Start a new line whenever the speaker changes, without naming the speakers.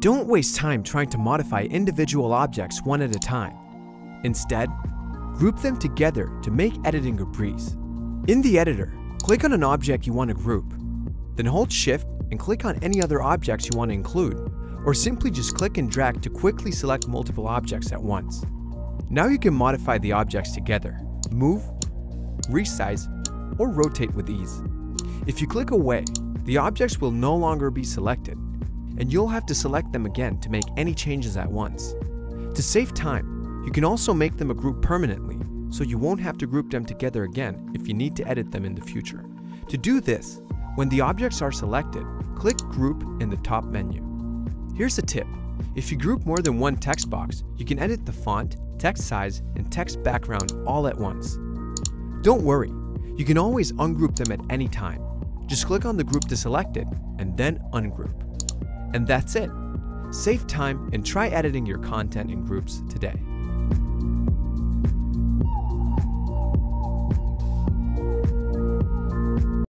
Don't waste time trying to modify individual objects one at a time. Instead, group them together to make editing a breeze. In the editor, click on an object you want to group. Then hold shift and click on any other objects you want to include, or simply just click and drag to quickly select multiple objects at once. Now you can modify the objects together, move, resize, or rotate with ease. If you click away, the objects will no longer be selected, and you'll have to select them again to make any changes at once. To save time, you can also make them a group permanently, so you won't have to group them together again if you need to edit them in the future. To do this, when the objects are selected, click Group in the top menu. Here's a tip. If you group more than one text box, you can edit the font, text size, and text background all at once. Don't worry, you can always ungroup them at any time. Just click on the group to select it, and then ungroup. And that's it. Save time and try editing your content in groups today.